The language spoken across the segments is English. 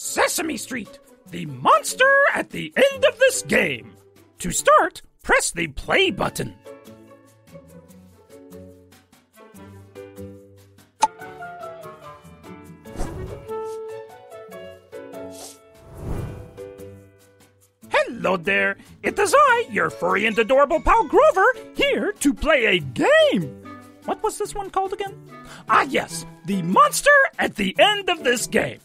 Sesame Street, the monster at the end of this game. To start, press the play button. Hello there, it is I, your furry and adorable pal Grover, here to play a game. What was this one called again? Ah, yes, the monster at the end of this game.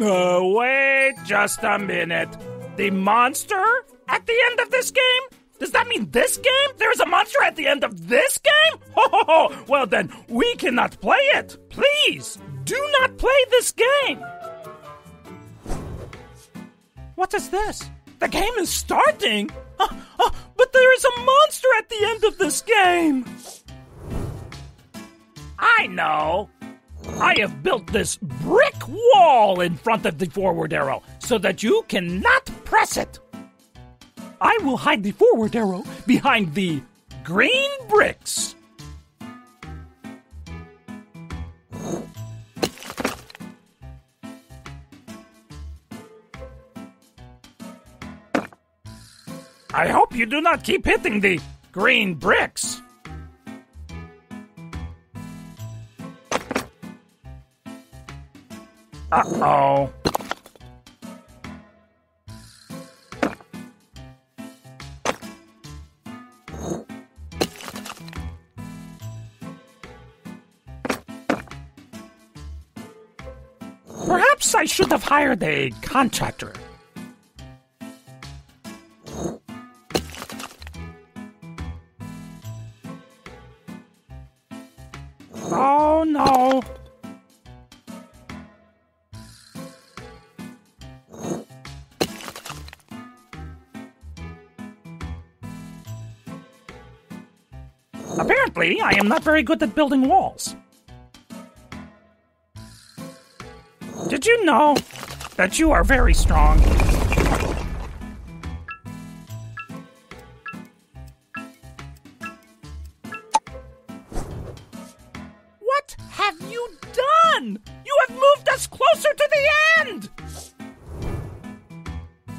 Uh, wait just a minute. The monster at the end of this game? Does that mean this game? There's a monster at the end of this game? Ho ho ho! Well then, we cannot play it. Please, do not play this game. What is this? The game is starting? Uh, uh, but there is a monster at the end of this game! I know! I have built this brick wall in front of the forward arrow so that you cannot press it. I will hide the forward arrow behind the green bricks. I hope you do not keep hitting the green bricks. Uh oh. Perhaps I should have hired a contractor. Oh no. I am not very good at building walls. Did you know that you are very strong? What have you done? You have moved us closer to the end!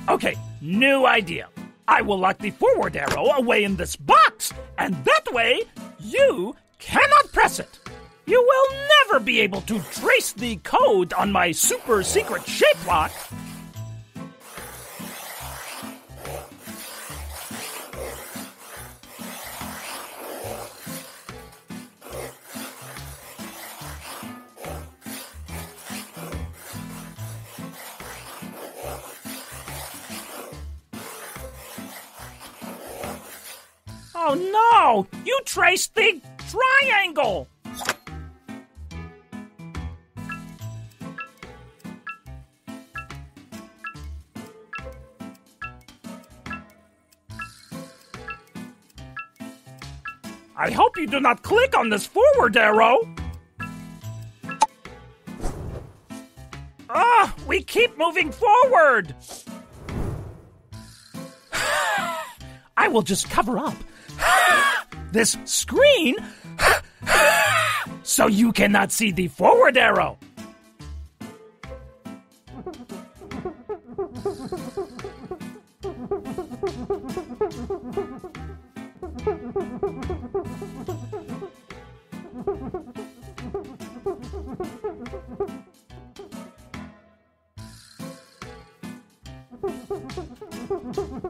Okay, new idea. I will lock the forward arrow away in this box, and that way you cannot press it. You will never be able to trace the code on my super secret shape lock. Oh no! You traced the triangle! I hope you do not click on this forward arrow! Ah, we keep moving forward! I will just cover up this screen so you cannot see the forward arrow.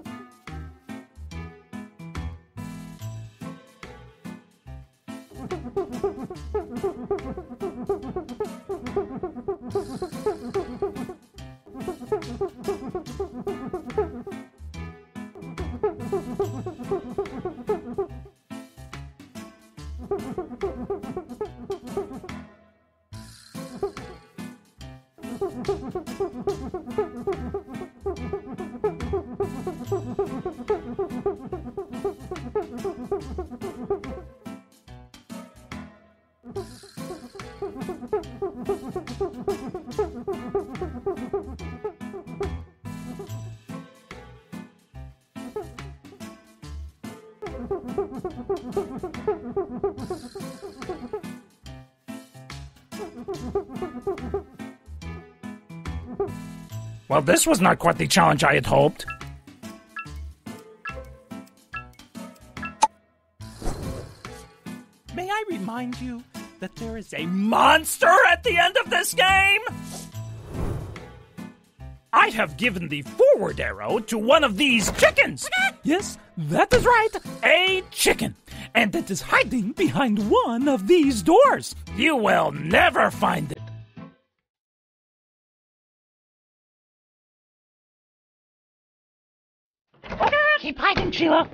Ha ha ha ha ha! Well, this was not quite the challenge I had hoped. May I remind you that there is a monster at the end of this game? I have given the forward arrow to one of these chickens. yes, that is right, a chicken. And it is hiding behind one of these doors. You will never find it. Keep hiding, Sheila.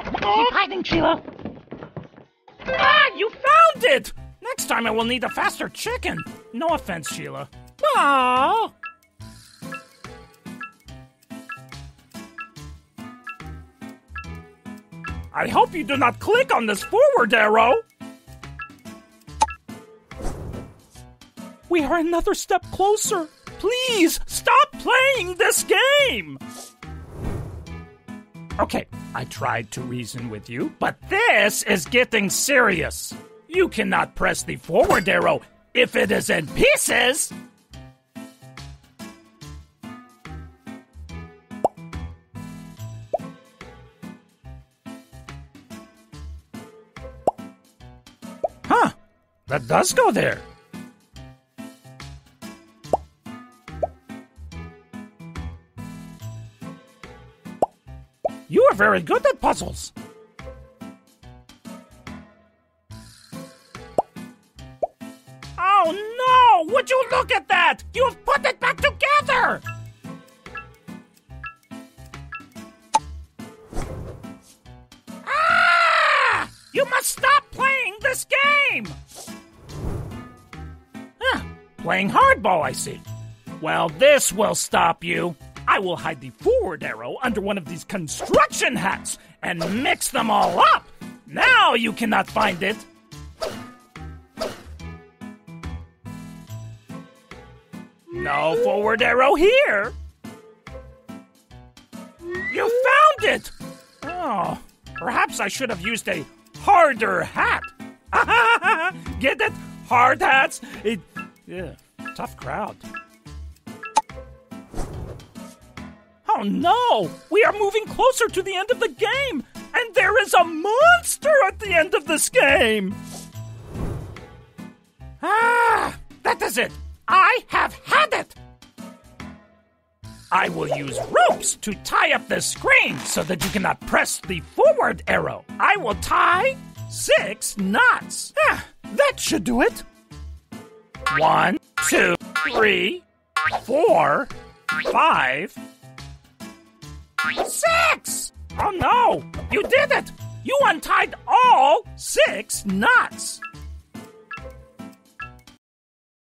Keep hiding, Sheila. Ah, you found it! Next time I will need a faster chicken. No offense, Sheila. Aww. I hope you do not click on this forward arrow. We are another step closer. Please stop playing this game. Okay, I tried to reason with you, but this is getting serious. You cannot press the forward arrow if it is in pieces. Huh, that does go there. Very good at puzzles. Oh no! Would you look at that? You have put it back together! Ah! You must stop playing this game! Huh, playing hardball, I see. Well, this will stop you. I will hide the forward arrow under one of these construction hats and mix them all up. Now you cannot find it. No forward arrow here. You found it! Oh, perhaps I should have used a harder hat. Get it? Hard hats? It, yeah, tough crowd. No! We are moving closer to the end of the game! And there is a monster at the end of this game! Ah! That is it! I have had it! I will use ropes to tie up the screen so that you cannot press the forward arrow. I will tie six knots. Ah, that should do it. One, two, three, four, five, six! Oh no! You did it! You untied all six knots!